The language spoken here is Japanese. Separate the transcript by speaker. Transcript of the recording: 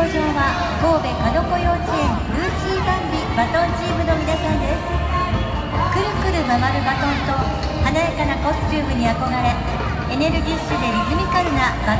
Speaker 1: 登場は神戸角子幼稚園ルーシーバンビバトンチームの皆さんです。くるくる回るバトンと華やかなコスチュームに憧れエネルギッシュでリズミカルなバトン